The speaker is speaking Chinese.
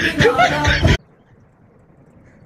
没找到